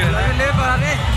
ले पा रहे